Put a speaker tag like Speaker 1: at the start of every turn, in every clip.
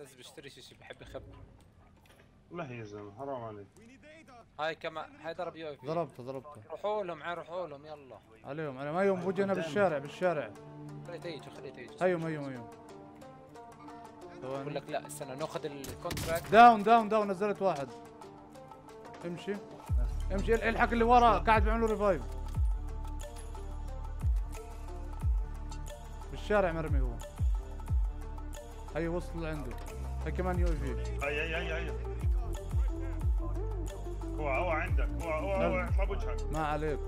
Speaker 1: معتز بيشتري شيء بحب يخبي
Speaker 2: لا يا زلمة حرام عليك.
Speaker 1: هاي كمان هاي ضرب يو
Speaker 3: ضربته ضربته
Speaker 1: روحوا لهم عين روحوا لهم يلا.
Speaker 3: عليهم عليهم. هيهم وجهنا بالشارع بالشارع.
Speaker 1: خليه تيجوا خليه تيجوا
Speaker 3: هيهم هيهم هيهم
Speaker 1: بقول لك لا استنى ناخذ الكونتراكت
Speaker 3: داون داون داون نزلت واحد. امشي. امشي ال- الحق اللي ورا قاعد بيعملوا ريفايف بالشارع مرمي هو. هي وصل لعنده. هي كمان يو في
Speaker 2: هي هي هي هي هو هو عندك هو هو هو. اطلع بوجهك
Speaker 3: ما عليك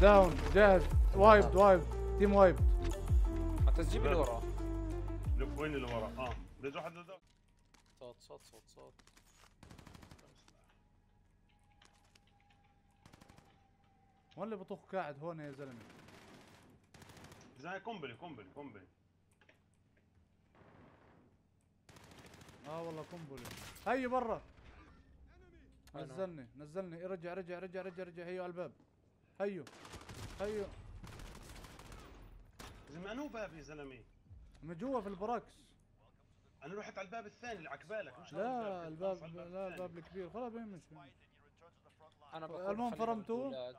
Speaker 3: داون جاهز وايبد وايبد تيم وايبد
Speaker 1: معتز جيب اللي وراه
Speaker 2: لف وين اللي ورا آه بدي واحد
Speaker 1: صوت صوت صوت صوت
Speaker 3: وين اللي بطخ قاعد هون يا زلمه
Speaker 2: زي قنبله قنبله قنبله
Speaker 3: آه والله قنبلة. هي برا. نزلني نزلني. رجع رجع رجع رجع رجع هيو على الباب. هيو هيو
Speaker 2: يا زلمه انو باب يا زلمة.
Speaker 3: من جوا في البراكس.
Speaker 2: أنا رحت على الباب الثاني اللي عقبالك. مش
Speaker 3: لا الباب.
Speaker 2: على
Speaker 3: لا. الباب الكبير. خلاص بيهمش
Speaker 1: أنا بقول
Speaker 3: المهم فرمتوه؟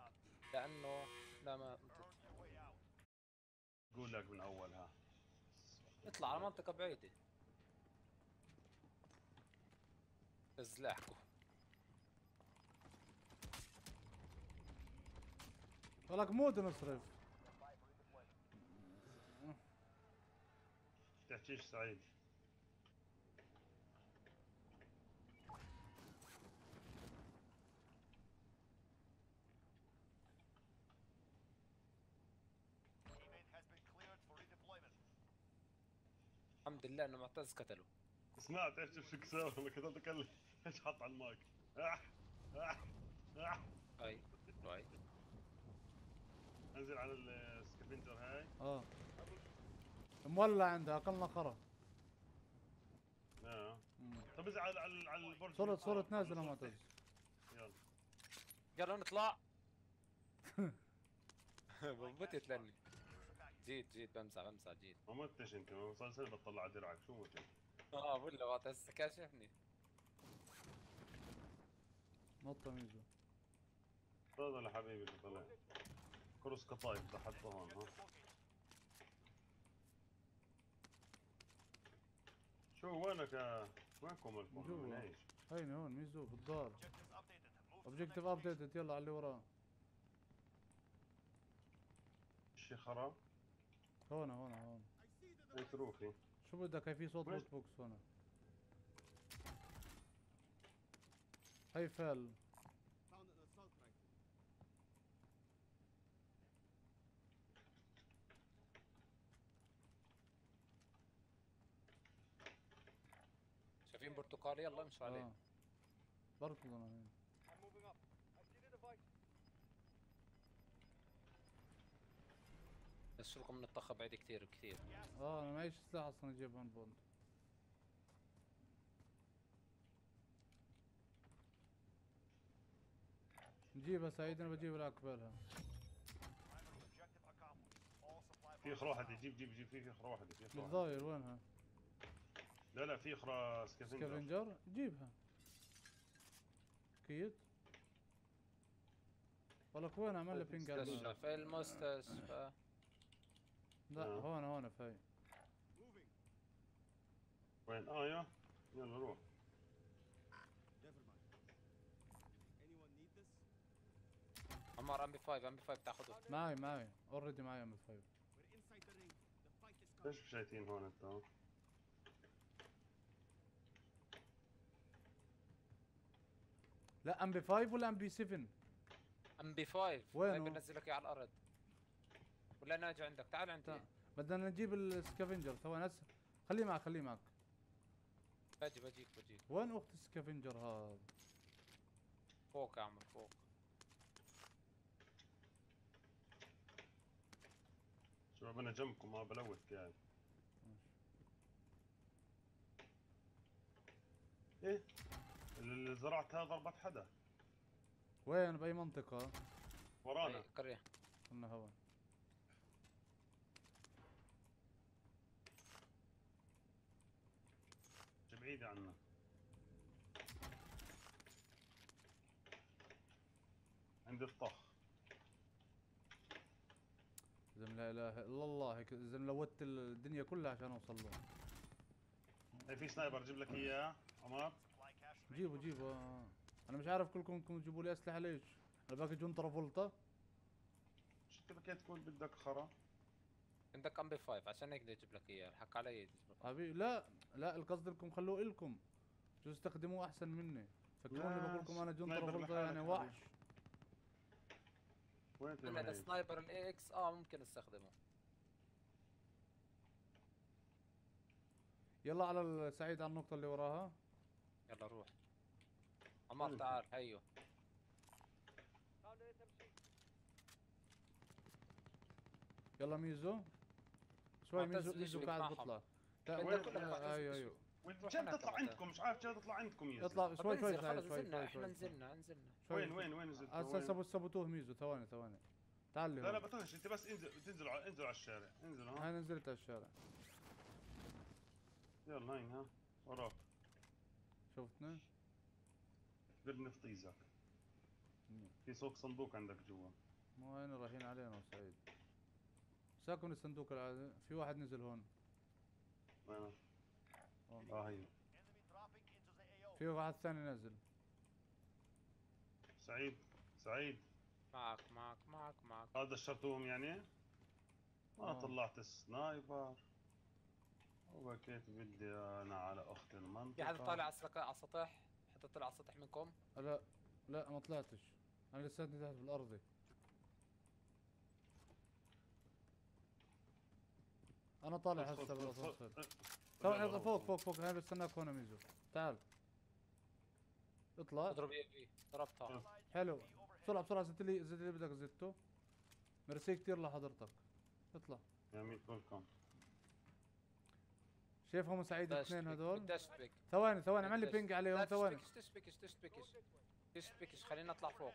Speaker 1: لأنه لا ما
Speaker 2: قول لك من اولها
Speaker 1: اطلع على منطقة بعيدة. ازلعكم
Speaker 3: ولك مود نصرف
Speaker 2: تحكيش سعيد
Speaker 1: الحمد لله إنه معتز قتله
Speaker 2: سمعت إيش شو كسر أنا كتبت كلم إيش حط على المايك. آه. آه. آه.
Speaker 1: هاي هاي.
Speaker 2: انزل على السكافنجر هاي.
Speaker 3: آه. مولع عندها أقلنا خرا. آه.
Speaker 2: طب اذا على على على البرج.
Speaker 3: صرت صرت نازلة
Speaker 2: على
Speaker 3: معتز.
Speaker 2: يلا.
Speaker 1: يلا نطلع. بموت لاني جيت جيت بمزح بمزح جيت.
Speaker 2: ما متش انت ما صار سنه بتطلع على درعك شو مت انت؟
Speaker 1: آه بقول له معتز كاشفني
Speaker 3: نطه ميزو.
Speaker 2: تفضل يا حبيبي اللي طلع كروس قطايف تحت هون ها. شو وينك يا وينكم الكم
Speaker 3: جوا.
Speaker 2: من إيش؟
Speaker 3: هيني هون ميزو بالدار. اوبجيكتيف ابديتد يلا على اللي وراه
Speaker 2: شي خرا
Speaker 3: هون هون هون.
Speaker 2: اي تروفي
Speaker 3: شو بدك؟ في صوت هي فال
Speaker 1: شايفين برتقالي؟ يلا امشوا عليه.
Speaker 3: آه. بركض أنا هين
Speaker 1: بس لكم من الطخة بعيد كثير كثير
Speaker 3: آه أنا معيش سلاح أصلا أجيب هون بوند. نجيبها سعيد أنا بجيب لك قبالها
Speaker 2: في أخرى واحد جيب جيب جيب. في أخرى واحد في أخرى واحد.
Speaker 3: بالظاهر وينها؟
Speaker 2: لا لا في أخرى سكافنجر
Speaker 3: سكافنجر جيبها. أكيد والله وين عمل لي بينج على.
Speaker 1: في المستشفى.
Speaker 3: لا
Speaker 2: آه.
Speaker 3: هون هون فاي
Speaker 2: وين؟ آه يا. يلا روح.
Speaker 1: عمار ام بي 5 ام بي 5 تاخذه
Speaker 3: معي معي. اوريدي معي ام 5
Speaker 2: ليش مش شايفين هون انت؟ ها؟
Speaker 3: لا MP 5 ولا MP 7
Speaker 1: MP 5
Speaker 3: وينه؟
Speaker 1: هاي بنزل لك إياه على الأرض. ولا أنا أجي عندك؟ تعال عندي.
Speaker 3: بدنا نجيب ال scavenger ثواني هسه خليه معك خليه معك.
Speaker 1: باجي بجيك بجيك.
Speaker 3: وين أخت ال scavenger هذا؟
Speaker 1: فوق يا عمر فوق.
Speaker 2: شباب أنا جنبكم ما بلوث قاعد إيه اللي زرعتها ضربت حدا.
Speaker 3: وين؟ بأي منطقة؟
Speaker 2: ورانا.
Speaker 1: هاي قرية.
Speaker 3: قلنا هون.
Speaker 2: بعيدة عنا. عند الطخ
Speaker 3: زلمه لا إله إلا الله. هيك زلمه loot الدنيا كلها عشان أوصل له.
Speaker 2: هي في sniper جيب لك إياه عمر؟
Speaker 3: جيبوا جيبوا آه. أنا مش عارف كلكم بدكم تجيبوا لي أسلحة ليش؟ أنا باقي جون ترافولتا.
Speaker 2: شو بكيت تقول بدك خرا.
Speaker 1: عندك MP 5 عشان هيك بدي أجيب لك إياه. الحق علي.
Speaker 3: حبيبي لا لا القصد لكم خلوه إلكم. شو استخدموه أحسن مني. فكروني
Speaker 2: لا،
Speaker 3: بقول لكم أنا جون ترافولتا يعني وحش.
Speaker 2: وين انت
Speaker 1: أنا
Speaker 2: معي؟
Speaker 1: ال sniper ال AX. آه ممكن استخدمه
Speaker 3: يلا على السعيد على النقطة اللي وراها.
Speaker 1: يلا روح.
Speaker 2: وين
Speaker 1: تعال هيو.
Speaker 3: يلا ميزو. شوي ميزو ميزو قاعد لا وين؟
Speaker 1: كلها معتز أيوه.
Speaker 3: أيوه.
Speaker 2: وين
Speaker 1: هناك
Speaker 2: تطلع. عندكم مش عارف جاي تطلع عندكم يا
Speaker 3: اطلع. شوي شوي شوي
Speaker 1: نزلنا
Speaker 3: شوي إحنا
Speaker 1: نزلنا نزلنا.
Speaker 2: وين وين وين نزلت؟
Speaker 3: هسه
Speaker 2: وين؟
Speaker 3: سبو سبوتوه ميزو ثواني ثواني. تعال
Speaker 2: لا لا. بطلش انت بس انزل تنزل على انزل على الشارع. انزل ها؟
Speaker 3: هاي نزلت على الشارع.
Speaker 2: يلا هين ها؟ وراك.
Speaker 3: شفتنا؟
Speaker 2: بدنا في طيزك
Speaker 3: مم.
Speaker 2: في صوت صندوق عندك جوا.
Speaker 3: مو هين رايحين علينا سعيد؟ ساكن الصندوق العادي في واحد نزل هون.
Speaker 2: وين هي
Speaker 3: في واحد ثاني نزل
Speaker 2: سعيد سعيد.
Speaker 1: معك معك معك معك.
Speaker 2: هذا شرطوهم يعني؟ ما
Speaker 3: آه.
Speaker 2: طلعت السنايبر. وبكيت بدي أنا على أخت المنطقة.
Speaker 1: في حدا طالع على السطح؟ حدا طلع على السطح منكم؟
Speaker 3: لا لا ما طلعتش. أنا لساتني تحت بالارض أنا طالع هسه ثواني
Speaker 2: يلا،
Speaker 3: فوق. فوق فوق. انا بستناك هون ميزو. تعال. اطلع.
Speaker 1: اضرب UAV ضربتها
Speaker 3: حلو. بسرعة بسرعة زدت لي زدت اللي بدك زدته ميرسي كتير لحضرتك. اطلع.
Speaker 2: يا ميت كلكم
Speaker 3: شايفهم سعيد الاثنين هذول ثواني ثواني اعمل لي ping عليهم ثواني.
Speaker 1: تشتبكش تشتبكش تشتبكش خلينا نطلع فوق.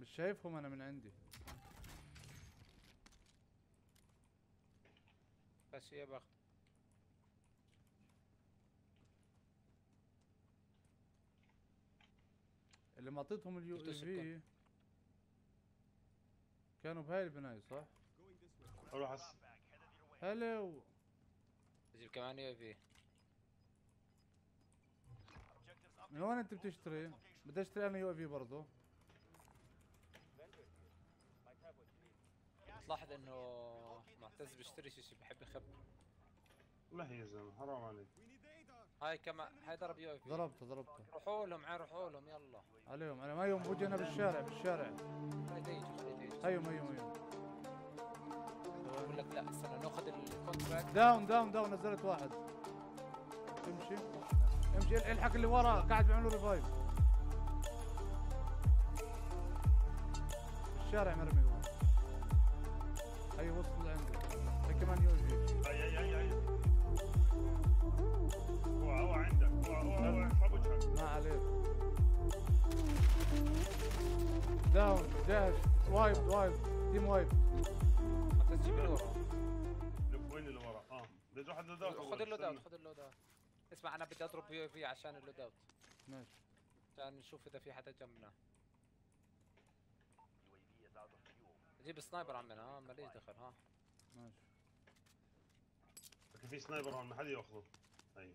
Speaker 3: مش شايفهم أنا من عندي.
Speaker 1: بخت.
Speaker 3: اللي معطيتهم اليو اي في كانوا بهاي البناية صح؟
Speaker 2: أروح أس...
Speaker 3: حلو
Speaker 1: أجيب كمان UAV.
Speaker 3: من وين أنت بتشتري؟ بدي أشتري أنا UAV برضه
Speaker 1: تلاحظ إنه معتز بيشتري شيء بحب يخبي.
Speaker 2: لا هي يا زلمة حرام عليك.
Speaker 1: هاي كمان هاي ضرب UAV
Speaker 3: ضربته ضربته.
Speaker 1: روحوا لهم عين روحوا لهم يلا.
Speaker 3: عليهم عليهم. هيهم وجهنا بالشارع بالشارع.
Speaker 1: خلي يجوا خلي يجوا
Speaker 3: هيهم هيهم هيهم.
Speaker 1: بقول لك لا استنى ناخذ ال
Speaker 3: contract down down down نزلت واحد. امشي امشي الحق اللي ورا قاعد بيعملوا revive الشارع مرمي هو. هي هي كمان UAV
Speaker 2: هاي هاي هاي هاي اوعى اوعى عندك اوعى اوعى وجهك
Speaker 3: ما عليك down جاهز wipe wipe team wipe
Speaker 1: معتز جيب اللي ورا
Speaker 2: وين اللي ورا آه بدي واحد loadout
Speaker 1: خذ ال loadout خذ ال loadout اسمع أنا بدي اضرب UAV عشان ال loadout
Speaker 3: ماشي
Speaker 1: عشان نشوف اذا في حدا جنبنا جيب sniper عمنا ها ماليش دخل ها
Speaker 3: ماشي
Speaker 2: في sniper هون ما حدا ياخذه. هي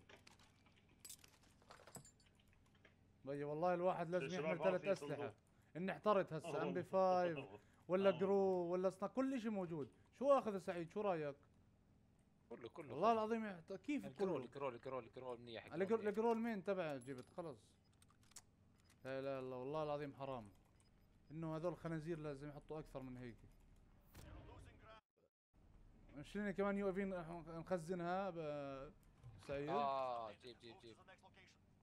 Speaker 3: بيي والله الواحد لازم يحمل
Speaker 2: هون
Speaker 3: ثلاث
Speaker 2: أسلحة.
Speaker 3: اني احترت هسه أم بي 5
Speaker 2: آه.
Speaker 3: ولا
Speaker 2: آه.
Speaker 3: جرو ولا سنا كل شيء موجود. شو اخذ يا سعيد؟ شو رأيك؟
Speaker 1: كله كله
Speaker 3: والله العظيم يحت... كيف
Speaker 1: الكرول
Speaker 3: كله؟
Speaker 1: الكرول الكرول الكرول منيح الكرول منيح.
Speaker 3: الجرول مين تبع جبت خلص لا لا لا والله العظيم حرام. إنه هذول الخنازير لازم يحطوا أكثر من هيك. شيلني كمان يو في نخزنها ب- سعيد.
Speaker 1: آه جيب جيب جيب.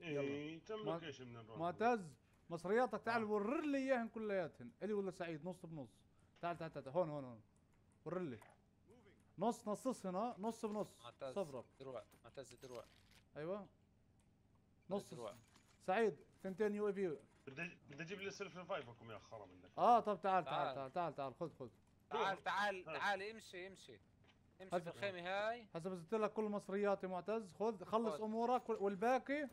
Speaker 2: إيه كم
Speaker 3: ما-
Speaker 2: location بدنا نروح
Speaker 3: معتز مصرياتك تعال
Speaker 2: آه.
Speaker 3: ورر لي اياهن كلياتهن إلي ولا سعيد نص بنص. تعال تعال تعال هون هون هون. ورر لي. نص نصص هنا نص بنص.
Speaker 1: معتز
Speaker 3: صبرك
Speaker 1: دروع. معتز دروع.
Speaker 3: أيوه. نص
Speaker 1: دروع.
Speaker 3: سعيد ثنتين UAV.
Speaker 2: بدي بدي أجيب لي self revive كم يا خرا منك.
Speaker 3: آه طب تعال تعال
Speaker 1: تعال.
Speaker 3: تعال تعال تعال خذ خذ.
Speaker 1: تعال تعال
Speaker 2: هاي.
Speaker 1: تعال امشي امشي. امشي في الخيمة هاي.
Speaker 3: هسه بزت لك كل مصرياتي معتز. خذ خلص
Speaker 1: خذ.
Speaker 3: أمورك وال- والباقي.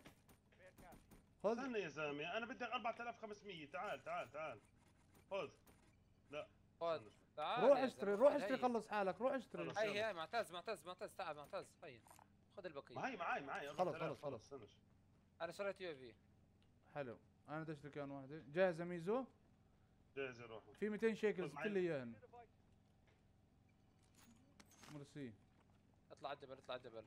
Speaker 3: خذ.
Speaker 2: استنى يا زلمة أنا بدي 4500 تعال تعال تعال. خذ.
Speaker 1: خذ. تعال
Speaker 3: روح اشتري روح اشتري. خلص حالك روح اشتري.
Speaker 1: هي هي معتز معتز معتز. تعال معتز هي خذ
Speaker 2: البقية. هي معي معي
Speaker 3: خلص،
Speaker 2: 4000
Speaker 3: خلص، خلص.
Speaker 1: أنا شريت يو في
Speaker 3: حلو. أنا بدي أشتري كان واحدة. جاهزة ميزو؟
Speaker 2: جاهز روح
Speaker 3: في 200 شيكل. زدت لي إياهن. ميرسي
Speaker 1: اطلع على الجبل اطلع على الجبل.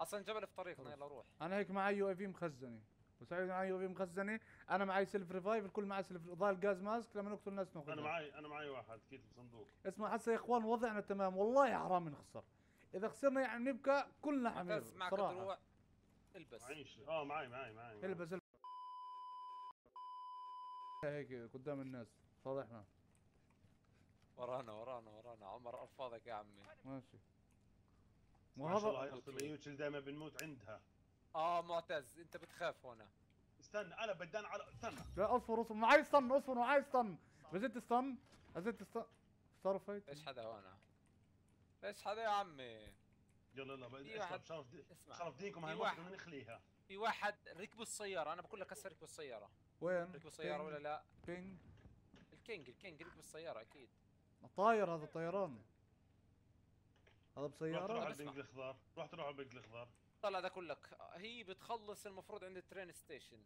Speaker 1: أصلا الجبل في طريقنا يلا روح.
Speaker 3: أنا هيك معي UAV مخزنة. وسعيد معي UAV مخزنة. أنا معي self revive الكل معي self ضال gas mask لما نقتل الناس ناخذ
Speaker 2: أنا معي أنا معي واحد كيف بصندوق.
Speaker 3: اسمع هسه يا إخوان وضعنا تمام. والله حرام نخسر. إذا خسرنا يعني نبكى كلنا حمير.
Speaker 1: معك دروع. البس.
Speaker 2: معيش. آه معي معي معي معي.
Speaker 3: البس البس. هيك قدام الناس. فضحنا
Speaker 1: ورانا ورانا ورانا. عمر الفاضك يا عمي.
Speaker 3: ماشي.
Speaker 2: ما شاء الله هاي
Speaker 3: وهذا
Speaker 2: اللي دائما بنموت عندها.
Speaker 1: آه معتز. أنت بتخاف هنا.
Speaker 2: استنى أنا بدان على استنى.
Speaker 3: لا اصفر اصفر معي استن اصفر معي استن بزت استن بزت استن صرفت
Speaker 1: إيش حدا هنا؟ إيش حدا يا عمي؟
Speaker 2: يلا يلا بدي
Speaker 1: واحد-
Speaker 2: شرف دي-
Speaker 1: اسمع.
Speaker 2: شرف دينكم هاي
Speaker 1: واحد-
Speaker 2: المنطقة نخليها
Speaker 1: في واحد ركبوا السيارة. أنا بقول لك هسه ركبوا السيارة
Speaker 3: وين؟
Speaker 1: ركبوا السيارة ولا لا؟
Speaker 3: ping
Speaker 1: ال king ال king ركب السيارة
Speaker 3: طاير هذا طيران. هذا
Speaker 2: روح تروح
Speaker 3: بسيارة
Speaker 2: على. البنك الاخضر روح تروح على البنك الاخضر
Speaker 1: طلع هذا أقول لك. هي بتخلص المفروض عند ال train station.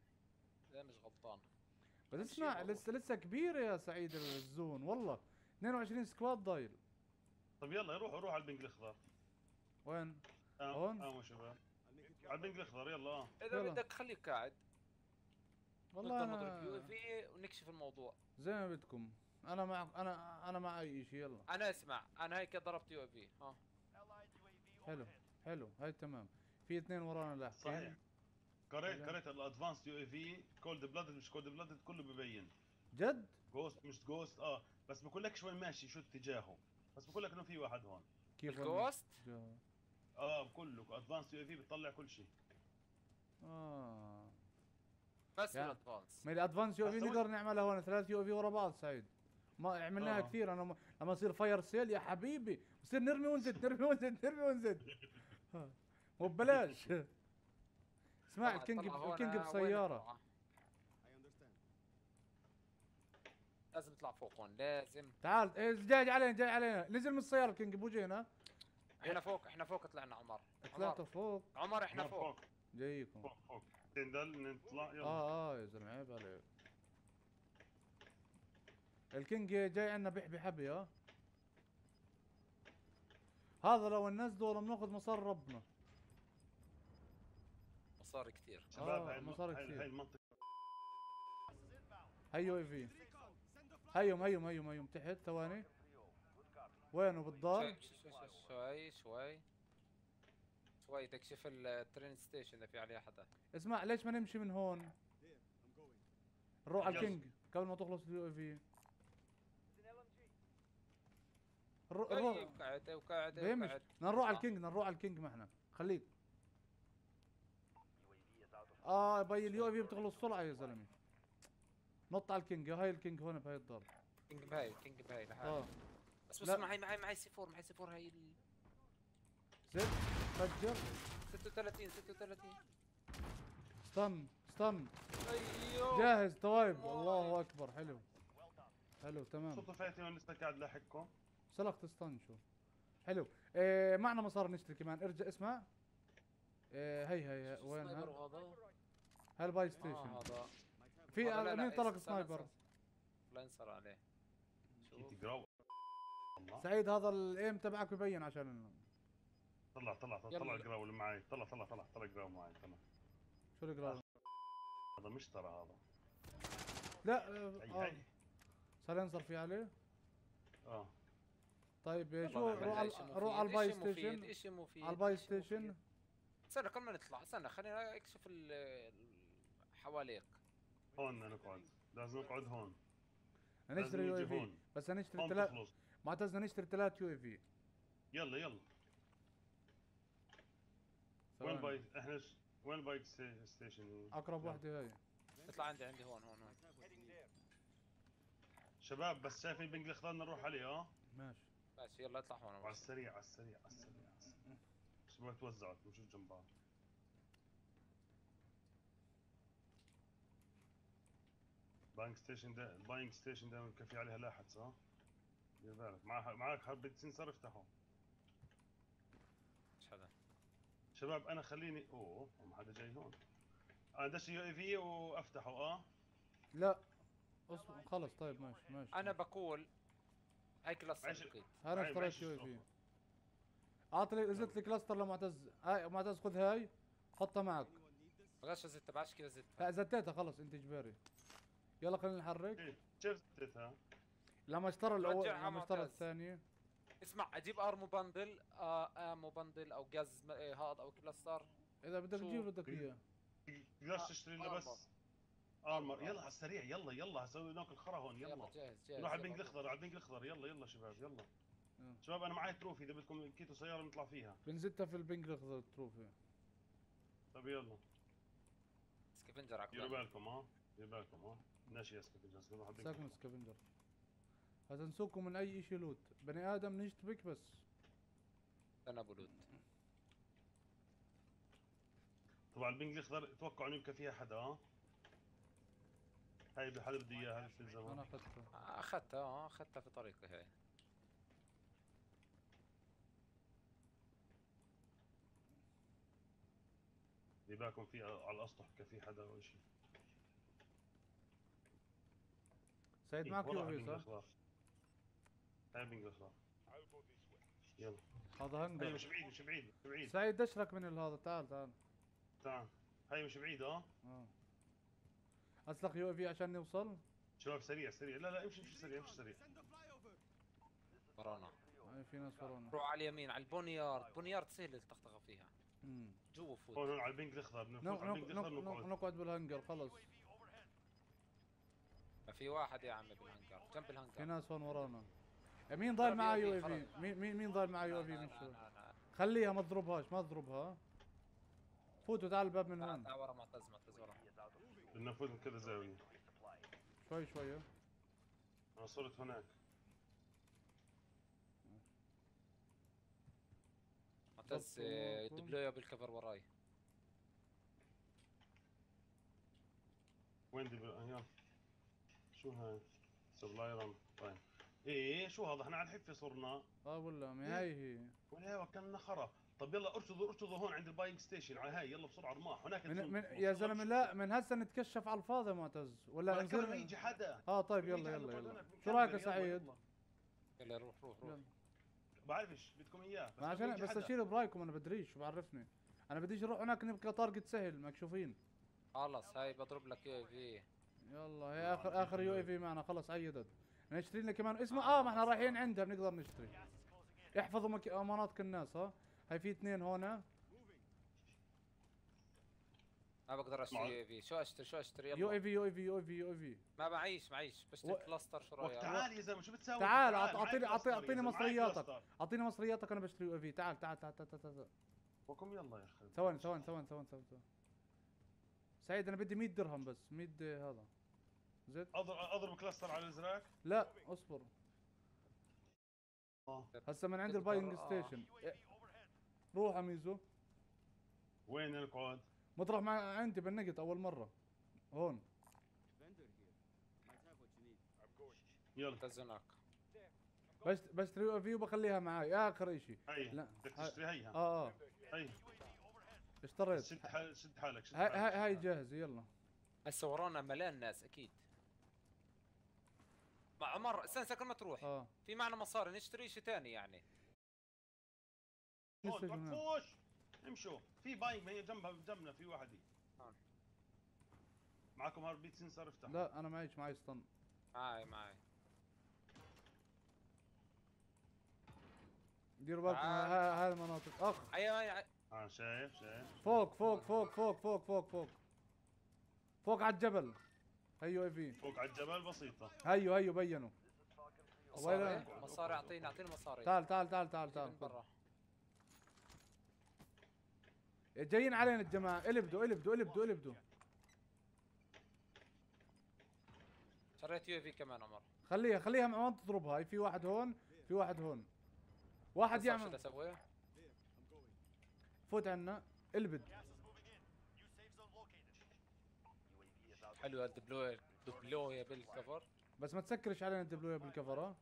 Speaker 1: لا مش غلطان
Speaker 3: بس اسمع. لسه لسه كبيرة يا سعيد ال zone والله. 22 squad ضايل.
Speaker 2: طب يلا روح روح على البنك الاخضر
Speaker 3: وين؟
Speaker 2: آه،
Speaker 3: هون؟
Speaker 2: قاموا شباب على البنك الاخضر يلا. آه
Speaker 1: إذا
Speaker 3: يلا.
Speaker 1: بدك خليك قاعد.
Speaker 3: والله
Speaker 1: نفضل نضرب U
Speaker 3: أنا
Speaker 1: V ونكشف الموضوع.
Speaker 3: زي ما بدكم. أنا مع أنا أنا مع اي شيء يلا.
Speaker 1: أنا أسمع. أنا هيك ضربت UAV ها.
Speaker 3: حلو حلو. هاي تمام. في اثنين ورانا لاحقين
Speaker 2: صحيح. قريت. قريت ال advanced UAV cold blooded مش cold blooded كله ببين.
Speaker 3: جد؟
Speaker 2: ghost مش ghost آه. بس بقول لك وين ماشي شو اتجاهه. بس بقول لك إنه في واحد هون.
Speaker 3: كيف
Speaker 1: ال
Speaker 3: ghost؟
Speaker 2: آه كله advanced UAV بتطلع كل شيء.
Speaker 3: آه.
Speaker 1: بس
Speaker 3: يعني.
Speaker 1: ال advanced.
Speaker 3: ما ال advanced UAV
Speaker 2: هسا وين-
Speaker 3: نقدر نعملها هون ثلاث UAV ورا بعض سعيد. ما عملناها
Speaker 2: آه.
Speaker 3: كثير أنا م- لما يصير fire sale يا حبيبي بصير نرمي ونزد نرمي ونزد نرمي ونزد. مو ببلاش. اسمع ال
Speaker 1: king هون، ال king
Speaker 3: آه،
Speaker 1: الطلعة؟ لازم يطلع فوق هون لازم.
Speaker 3: تعال إيه جاي علينا جاي علينا. نزل من السيارة الكينج بوجينا
Speaker 1: إحنا فوق إحنا فوق طلعنا عمر.
Speaker 3: طلعت فوق.
Speaker 1: عمر إحنا
Speaker 2: نعم،
Speaker 1: فوق.
Speaker 3: جايكم.
Speaker 2: فوق فوق. تندل نطلع يلا.
Speaker 3: آه آه يا زلمة عيب عليك. الكينج جاي عندنا بيحبي حبي ها هذا لو ننزله ولا بناخذ مصار ربنا.
Speaker 1: مصاري كثير
Speaker 2: شباب
Speaker 3: آه،
Speaker 2: هاي
Speaker 3: مصاري كثير.
Speaker 2: هاي
Speaker 3: المنطقة. هي UAV. هيهم هيهم هيهم تحت ثواني. وينه بالدار؟
Speaker 1: شوي شوي شوي شوي شوي. تكشف ال train station اذا في عليه حدا
Speaker 3: اسمع ليش ما نمشي من هون؟ نروح على.
Speaker 2: ال
Speaker 3: king قبل ما تخلص ال UAV. نروح
Speaker 1: طيب قاعد
Speaker 3: نروح على
Speaker 1: آه.
Speaker 3: ال king نروح على ال king ما إحنا خليك آه بي ال UAV بتخلص بسرعة يا زلمة. نط على ال king هاي ال king هون بهاي الدار.
Speaker 1: king بهاي king بهاي لحالي.
Speaker 3: آه.
Speaker 1: بس بس
Speaker 3: لا.
Speaker 1: معي معي معي سي 4 معي سي 4 هاي ال
Speaker 3: زد فجر
Speaker 1: 36 36
Speaker 3: استن استن.
Speaker 1: أيوه.
Speaker 3: جاهز طوايب الله أكبر حلو. حلو تمام.
Speaker 2: صوته فاتي وأنا لسه قاعد لاحقكم
Speaker 3: سلقت استن شو. حلو. إيه معنا مصاري نشتري كمان. ارجع اسمع. إيه هي هي وين؟
Speaker 1: هذا؟
Speaker 3: هاي ال buy
Speaker 1: آه
Speaker 3: station
Speaker 1: هذا
Speaker 3: في
Speaker 1: لا،
Speaker 3: مين طلق
Speaker 1: sniper. لا ينصر عليه.
Speaker 3: سعيد هذا ال aim تبعك يبين عشان
Speaker 2: طلع طلع طلع. طلع القراوة اللي معي طلع طلع طلع طلع القراوة معي طلع
Speaker 3: شو القرار
Speaker 2: هذا مش ترى هذا.
Speaker 3: لا
Speaker 2: هي
Speaker 3: آه.
Speaker 2: هي
Speaker 3: silencer في عليه؟
Speaker 2: آه.
Speaker 3: طيب شو روح على ال
Speaker 1: buy
Speaker 3: station.
Speaker 1: إشي مفيد
Speaker 3: على
Speaker 1: ال buy.
Speaker 3: station.
Speaker 1: استنى قبل ما نطلع استنى خلينا اكشف ال ال- حواليك.
Speaker 2: هون بدنا نقعد لازم نقعد هون.
Speaker 3: نشتري
Speaker 2: UAV.
Speaker 3: بس نشتري ثلاث معتز بدنا نشتري ثلاث UAV
Speaker 2: يلا يلا. وين buy إحنا ش... وين sta-
Speaker 3: station؟
Speaker 2: أقرب.
Speaker 3: وحده هاي.
Speaker 1: اطلع عندي عندي هون هون هون.
Speaker 2: شباب بس شايفين البنك الاخضر نروح عليه آه
Speaker 3: ماشي.
Speaker 1: ماشي يلا اطلع هون
Speaker 2: وعلى السريع على السريع على السريع على السريع. بس ما توزعوا نشوف جنب بعض. buying station ده ال buying station دائما كان في عليها لاحد صح؟ دير بالك. معك معك حبة sensor افتحه
Speaker 1: مش حدا
Speaker 2: شباب أنا خليني أوه ما حدا جاي هون. أنا دش يو اي في وأفتحه آه؟
Speaker 3: لا. أصبر خلص طيب ماشي ماشي
Speaker 1: أنا بقول هاي كلاس
Speaker 2: معلش.
Speaker 1: لقيت
Speaker 2: أنا
Speaker 3: اشتريت يو. في اعطي لي زدت لي كلاستر لمعتز هاي معتز خذ هاي حطها معك
Speaker 1: بغاش زدت بعرفش كيف زدت
Speaker 3: لا زتيتها خلص انت اجباري يلا خلينا نحرك
Speaker 2: إيه، كيف زدتها؟
Speaker 3: لما اشترى
Speaker 1: الأول
Speaker 3: لما اشترى
Speaker 1: معتز.
Speaker 3: الثانية
Speaker 1: اسمع أجيب ارمو بندل آه امو بندل أو جاز إيه هذا أو كلاستر
Speaker 3: إذا بدك؟ تجيب بدك
Speaker 2: إيه. إياه
Speaker 1: آه،
Speaker 2: تشتري ال
Speaker 1: armor.
Speaker 2: بس armor يلا على السريع يلا يلا هسوي ناكل خرا هون
Speaker 1: يلا
Speaker 2: يلا.
Speaker 1: جاهز جاهز
Speaker 2: نروح على
Speaker 1: روح.
Speaker 2: الاخضر على البنك الاخضر يلا يلا شباب يلا.
Speaker 3: آه.
Speaker 2: شباب أنا معي trophy إذا بدكم كيتو سيارة نطلع فيها.
Speaker 3: بنزتها في البنك الاخضر ال trophy.
Speaker 2: طيب يلا.
Speaker 1: scavenger على
Speaker 2: ديروا. بالكم ها؟ ديروا بالكم ها؟ ماشي يا scavengers نروح على البنك
Speaker 3: ساكن scavenger هتنسوكم من أي اشي loot. بني آدم نشتبك بس.
Speaker 1: أنا بلود
Speaker 2: طبعا البنك الاخضر اتوقعوا إنه يمكن فيها حدا ها؟ هاي حدا بده اياها في
Speaker 3: أنا
Speaker 2: الزمان
Speaker 3: أخذتها.
Speaker 1: أخذتها آه أخذتها في طريقي هاي.
Speaker 2: دي بالكم في على الأسطح كان في حدا أو شيء
Speaker 3: سعيد معك يو في صح؟
Speaker 2: هاي الاخضر يلا.
Speaker 3: هذا
Speaker 2: هاي
Speaker 3: هنجر
Speaker 2: مش بعيد مش بعيد مش بعيد.
Speaker 3: سعيد دشرك من هذا تعال تعال.
Speaker 2: تعال. هاي مش بعيد
Speaker 3: آه؟ آه. أطلق UAV عشان نوصل؟
Speaker 2: شباب سريع سريع. لا لا امشي امشي سريع امشي سريع.
Speaker 1: ورانا
Speaker 3: هاي في ناس ورانا
Speaker 1: روح على اليمين على ال Boneyard Boneyard سهل التختخه فيها.
Speaker 3: مم.
Speaker 1: جوا فوت.
Speaker 2: على البنك الأخضر بنفوت
Speaker 3: نق-
Speaker 2: على البنك نقعد
Speaker 3: نقعد بالهنجر خلص
Speaker 1: ما في واحد يا عمي بالهنجر جنب
Speaker 3: في
Speaker 1: الهنجر
Speaker 3: ناس هون ورانا. مين ضايل معاه
Speaker 1: UAV.
Speaker 3: مين مين مين ضايل معاه UAV
Speaker 1: أنا- أنا-
Speaker 3: خليها ما تضربهاش ما تضربها. فوتوا تعال الباب من هون.
Speaker 1: تعال ورا معتز معتز
Speaker 2: نفوت من كذا زاوية.
Speaker 3: شوي شوي
Speaker 2: أنا صرت هناك.
Speaker 1: معتز
Speaker 3: صفوا
Speaker 1: آه،. دبلويا بال cover وراي.
Speaker 2: وين دي بقى يلا. شو هاي؟ supply run. طيب. إيه شو هذا؟ إحنا على الحفة صرنا.
Speaker 3: آه ولا ما هاي هي؟
Speaker 2: ولا وكلنا خرا. طب يلا اركضوا اركضوا هون عند ال buying station على هاي يلا بسرعة رماح هناك
Speaker 3: من. من يا
Speaker 2: زلمة.
Speaker 3: لا من هسه نتكشف على الفاضي معتز ولا
Speaker 2: ما
Speaker 3: نصير
Speaker 2: يجي حدا
Speaker 3: آه طيب يلا يلا يلا
Speaker 2: هناك
Speaker 3: شو رأيك يا سعيد؟
Speaker 2: يلا.
Speaker 1: روح روح روح.
Speaker 2: بعرفش بدكم إياه بس
Speaker 3: عشان بس. أشيل برايكم أنا بدريش شو بعرفني أنا بديش أروح هناك نبقى target سهل مكشوفين
Speaker 1: خلص هاي بضرب لك UAV
Speaker 3: يلا هي اخر آخر UAV معنا خلص عيدت نشتري لنا كمان اسمه آه ما إحنا رايحين عندها بنقدر نشتري احفظوا مناطق الناس ها هاي في اثنين هون.
Speaker 1: ما بقدر. اشتري UAV شو أشتري؟ شو أشتري؟
Speaker 3: U
Speaker 1: يلا
Speaker 3: AV U اي في يو اي في يو اي في
Speaker 1: ما معيش معيش بشتري
Speaker 3: و-
Speaker 1: cluster شو رأيك؟
Speaker 2: تعال يا زلمة شو بتساوي؟
Speaker 3: تعال،
Speaker 2: زلمة، معي
Speaker 3: مصرياتك. أعطيني مصرياتك أنا بشتري UAV تعال تعال تعال تعال تعال.
Speaker 2: وكم يلا يا أخي؟
Speaker 3: ثواني ثواني ثواني ثواني ثواني ثواني. سعيد أنا بدي 100 درهم بس 100 هذا. زد
Speaker 2: اضرب أضرب cluster على الازرق
Speaker 3: لا أصبر.
Speaker 2: آه.
Speaker 3: هسه من عند
Speaker 1: ال
Speaker 3: buying
Speaker 1: آه.
Speaker 3: station. روح ميزو
Speaker 2: وين نقعد؟
Speaker 3: مطرح مع عندي بالنقط أول مرة. هون.
Speaker 2: يلا.
Speaker 1: معتز هناك
Speaker 3: بس بشتري UAV وبخليها معي آخر إشي.
Speaker 2: هي.
Speaker 3: لا
Speaker 2: بدك تشتري هيها.
Speaker 3: آه آه.
Speaker 2: هي.
Speaker 3: اشتريت.
Speaker 2: شد حالك شد حالك
Speaker 3: هاي
Speaker 2: حالك.
Speaker 3: هاي هاي جاهزة يلا.
Speaker 1: هسه ورانا ملان ناس أكيد. مع عمر استنى سكر ما تروح.
Speaker 3: آه.
Speaker 1: في معنا مصاري نشتري شيء ثاني يعني.
Speaker 2: وقفوش امشوا. في ping هي جنبها جنبنا في واحد
Speaker 1: هون.
Speaker 2: معكم heartbeat sensor افتح
Speaker 3: لا أنا معيش معي stun.
Speaker 1: معي معي.
Speaker 3: ديروا بالكم. هاي هاي المناطق. أخ.
Speaker 1: اي اي
Speaker 2: آه شايف شايف.
Speaker 3: فوق فوق فوق فوق فوق فوق فوق. فوق على الجبل. هي UAV
Speaker 2: فوق على الجبل بسيطة.
Speaker 3: هيو هيو بينوا.
Speaker 1: مصاري؟ مصاري أعطيني أعطيني مصاري.
Speaker 3: تعال تعال تعال تعال
Speaker 1: تعال. برا.
Speaker 3: جايين علينا الجماعة. البدوا البدوا البدوا البدوا
Speaker 1: شريت يو في كمان عمر.
Speaker 3: خليها خليها ما تضربها. في واحد هون في واحد هون. واحد يعمل. فوت عنا. البد
Speaker 1: حلو الدبلوي دبلوية بالكفر.
Speaker 3: بس ما تسكرش علينا الدبلوية بالكفر ها؟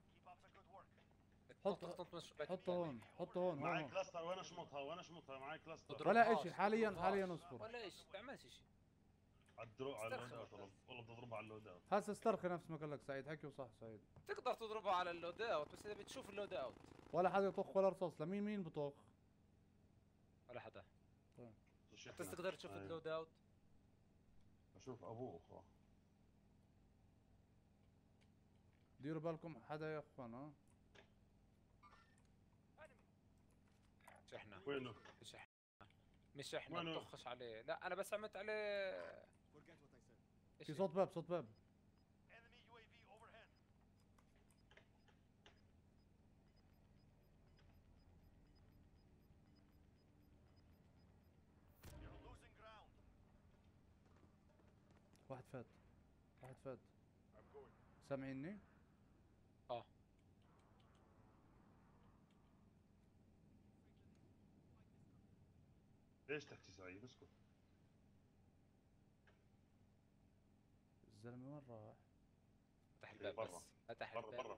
Speaker 3: حط-
Speaker 1: حط حط الثاني.
Speaker 3: هون حطه هون
Speaker 2: معي
Speaker 3: هون.
Speaker 2: cluster وين اشمطها وين اشمطها معي
Speaker 1: cluster.
Speaker 3: ولا إشي، حالياً- حالياً. اصبر.
Speaker 1: ولا شيء تعملش شيء
Speaker 2: على الدروع على ال
Speaker 1: loadout.
Speaker 2: والله بدي اضربها على ال loadout
Speaker 3: هسه استرخي نفس ما قال لك سعيد حكي وصح سعيد.
Speaker 1: تقدر تضربها على ال loadout بس إذا بتشوف ال loadout
Speaker 3: ولا حدا يطخ ولا رصاص. لمين مين بطخ؟
Speaker 1: ولا حدا.
Speaker 2: شيخنا.
Speaker 1: بس تقدر تشوف
Speaker 2: أيوة.
Speaker 1: ال loadout
Speaker 2: أشوف أبوه أخوه.
Speaker 3: ديروا بالكم حدا يا إخوان ها؟
Speaker 1: مش إحنا.
Speaker 2: وينه؟
Speaker 1: مش إحنا. مش إحنا
Speaker 2: وينه؟
Speaker 1: عليه. لا أنا بس عملت عليه
Speaker 3: في صوت باب صوت باب. واحد فات. واحد فات. سامعيني؟
Speaker 1: آه
Speaker 2: ليش تحكي سعيد اسكت
Speaker 3: الزلمة وين راح؟
Speaker 1: فتح
Speaker 2: إيه،
Speaker 1: الباب
Speaker 2: برا.
Speaker 1: بس فتح
Speaker 2: برا،
Speaker 1: الباب
Speaker 2: برا.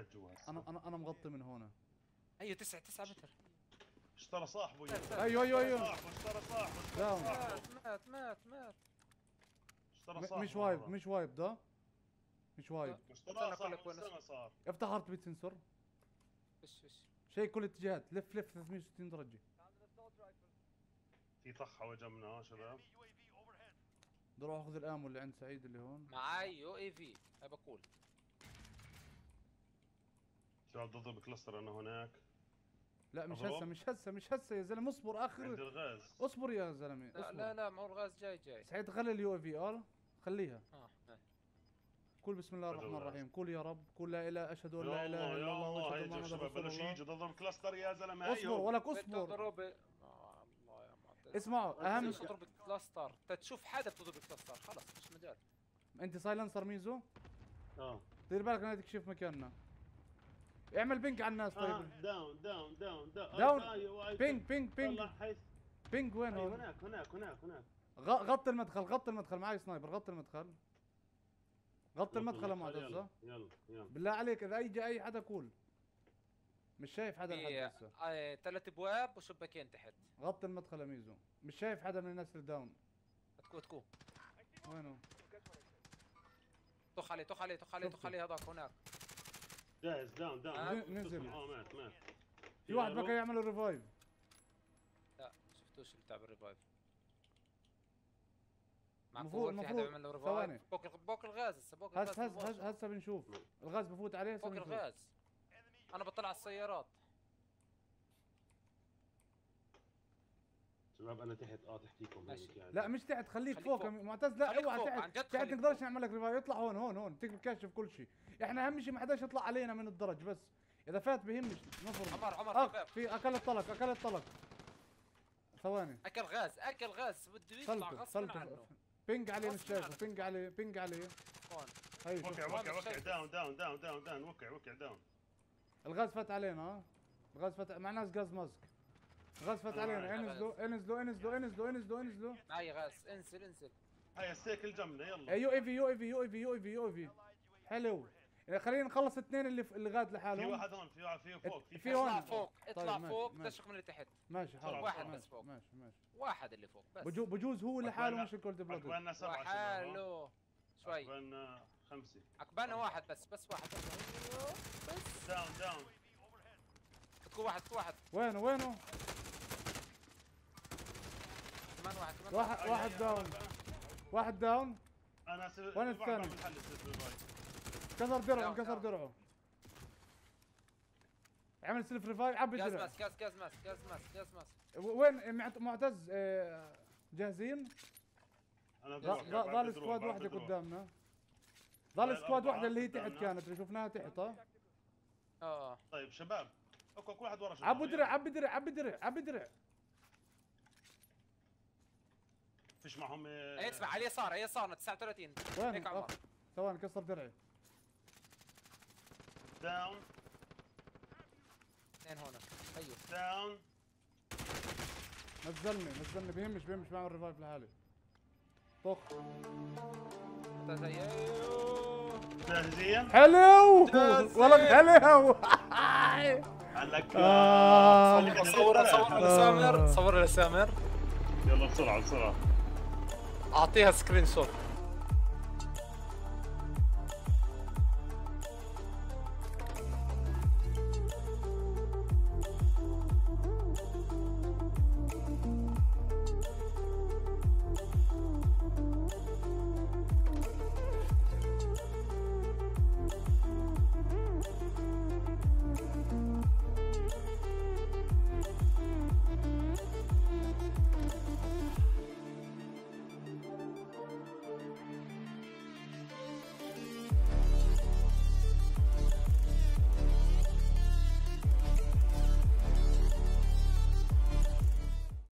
Speaker 1: بس.
Speaker 2: جوا هسه.
Speaker 3: أنا أنا أنا مغطي من هون.
Speaker 1: أيوه 9 9 متر.
Speaker 2: اشترى صاحبه
Speaker 3: أيوه أيوه
Speaker 2: اشترى
Speaker 3: أيوه.
Speaker 2: صاحبه اشترى صاحبه اشترى. صاحبه.
Speaker 1: مات مات مات.
Speaker 2: اشترى
Speaker 3: م-
Speaker 2: صاحبه
Speaker 3: مش
Speaker 2: wipe.
Speaker 3: مش wipe ده؟ مش wipe.
Speaker 2: اشترى صاحبه صار
Speaker 3: افتح heartbeat sensor.
Speaker 1: فيش فيش
Speaker 3: check كل الاتجاهات لف لف 360 درجة.
Speaker 2: في طخ ها شباب.
Speaker 3: بدي أروح أخذ ال ammo اللي عند سعيد اللي هون.
Speaker 1: معاي UAV. هاي بقول
Speaker 2: شباب بدي اضرب كلاستر أنا هناك.
Speaker 3: لا مش؟ هسه مش هسه مش هسه يا زلمة. اصبر
Speaker 2: عند
Speaker 3: اخر
Speaker 2: الغاز.
Speaker 3: اصبر يا زلمة
Speaker 1: لا لا لا ما هو الغاز جاي جاي.
Speaker 3: سعيد خلي اليو في ار خليها.
Speaker 1: آه آه.
Speaker 3: قول بسم الله الرحمن الرحيم. قول يا رب قول لا إله أشهد أن
Speaker 2: يا
Speaker 3: لا
Speaker 2: الله
Speaker 3: اله إلا
Speaker 2: يا
Speaker 3: الله
Speaker 2: الله
Speaker 3: وأشهد
Speaker 2: هيجوا
Speaker 3: أن محمدا
Speaker 2: الشباب
Speaker 3: رسول
Speaker 2: بلش
Speaker 3: الله.
Speaker 2: يجوا ضرب كلاستر يا زلمة.
Speaker 3: اصبر
Speaker 2: هيو
Speaker 3: ولك اصبر
Speaker 1: ضربة آه، الله يا معتز
Speaker 3: اسمعوا أهم شيء
Speaker 1: تضرب كلاستر تشوف حدا بتضرب كلاستر خلص مش مجال.
Speaker 3: أنت silencer ميزو؟
Speaker 2: آه.
Speaker 3: دير بالك أنا تكشف مكاننا. اعمل ping على الناس
Speaker 2: آه،
Speaker 3: طيب
Speaker 2: down down down. down.
Speaker 3: down.
Speaker 2: أيوة، أيوة.
Speaker 3: ping
Speaker 2: ping ping
Speaker 3: ping وين؟ هون
Speaker 2: هناك هناك هناك هناك.
Speaker 3: غ- غطي المدخل غطي المدخل. معي sniper غطي المدخل. غطي المدخل يا معتز
Speaker 2: يلا؟ يلا
Speaker 3: بالله عليك إذا اجى أي حدا قول مش شايف حدا لحد هسه
Speaker 1: آه، ثلاث أبواب وشباكين تحت
Speaker 3: غطي المدخل يا ميزو. مش شايف حدا من الناس اللي داون
Speaker 1: تكو تكو
Speaker 3: وينه؟
Speaker 1: طخ عليه طخ عليه طخ عليه طخ. عليه هذاك هناك.
Speaker 2: جاهز داون داون
Speaker 1: آه.
Speaker 3: نزل.
Speaker 2: آه مات مات.
Speaker 3: في واحد؟ بقى يعمل الريفايف
Speaker 1: لا شفتوش اللي تابع الريفايف مع
Speaker 3: المفروض-
Speaker 1: في حدا بيعمل له. ريفايف فوق الغ- فوق الغاز هسه فوق
Speaker 3: هس
Speaker 1: الغاز
Speaker 3: هس هس
Speaker 1: مباشر.
Speaker 3: هسه بنشوف. الغاز بفوت عليه هسه
Speaker 1: فوق
Speaker 3: بنشوف.
Speaker 1: الغاز. أنا بطلع على السيارات.
Speaker 2: شباب أنا تحت آه تحتيكم. هيك يعني.
Speaker 3: لا مش تحت خليك
Speaker 1: خليك
Speaker 3: فوق
Speaker 1: فوق.
Speaker 3: معتز. لا اوعى تحت. تحت نقدرش. نعمل لك revive اطلع هون هون هون. تكشف كل شيء. إحنا أهم شيء ما حداش يطلع علينا من الدرج بس. إذا فات بهمش نفر
Speaker 1: عمر عمر باب
Speaker 3: في أكل الطلق أكل الطلق. ثواني.
Speaker 1: أكل غاز أكل غاز. بده يطلع
Speaker 3: خلته
Speaker 1: عنه.
Speaker 3: ping عليه مش شايفه. ping عليه ping عليه.
Speaker 2: وقع. وقع وقع. down down down down down. وقع وقع down.
Speaker 3: الغاز فات علينا. ها الغاز فات مع ناس غاز ماسك. الغاز فات
Speaker 2: أنا
Speaker 3: علينا. انزلوا انزلوا انزلوا انزلوا انزلوا إنزلوا.
Speaker 1: معي غاز. انزل انزل.
Speaker 2: هيا السيك الجنبنا يلا.
Speaker 3: يو إي في يو إي في يو إي في يو إي في يو إي في. حلو. خلينا نخلص اثنين اللي اللي غاد
Speaker 2: في
Speaker 3: لحالهم
Speaker 2: واحد هون في واحد في فوق في
Speaker 3: في هون.
Speaker 1: اطلع فوق. اطلع
Speaker 3: ماشي،
Speaker 1: فوق. دشق من اللي تحت.
Speaker 3: ماشي حاضر
Speaker 2: واحد.
Speaker 1: بس فوق.
Speaker 3: ماشي ماشي.
Speaker 1: واحد اللي فوق بس.
Speaker 3: بجو- بجوز هو لحاله مش الكولد
Speaker 2: ها؟
Speaker 1: وحاله شوي.
Speaker 2: خمسة.
Speaker 1: عقبالنا واحد بس بس واحد. بس بس
Speaker 2: داون داون
Speaker 1: تكون واحد تكون واحد.
Speaker 3: وينه وينه؟
Speaker 1: كمان واحد كمان
Speaker 3: واحد واحد. داون واحد داون
Speaker 2: أنا س...
Speaker 3: وين الثاني؟ كسر درعه انكسر. درعه. عمل سيلف ريفايف عبي
Speaker 1: جاز
Speaker 3: درع.
Speaker 1: ماس جاز جاز ماس جاز ماس جاز ماس.
Speaker 3: وين؟ معت- معتز آه، جاهزين؟
Speaker 2: أنا
Speaker 3: ضل سكواد
Speaker 2: واحدة.
Speaker 3: قدامنا. ضل
Speaker 2: squad
Speaker 3: واحدة اللي هي تحت. كانت اللي شفناها تحت ها؟
Speaker 1: آه.
Speaker 2: طيب شباب. okay كل واحد ورا شباب.
Speaker 3: عبوا درع عبي درع عبي درع عبي درع.
Speaker 2: فيش معهم آه،
Speaker 1: إيه اسمع على اليسار على يسارنا 39
Speaker 3: وين؟
Speaker 1: هيك عمر
Speaker 3: ثواني كسر درعي.
Speaker 2: down
Speaker 1: هنا هيو
Speaker 2: down
Speaker 3: نزلني نزلني. بيهمش بيهمش بعمل revive لحالي. طخ. حلو. والله حلو.
Speaker 2: خليك
Speaker 1: صور صور لسامر صور لسامر
Speaker 2: يلا بسرعة بسرعة
Speaker 1: اعطيها سكرين شوت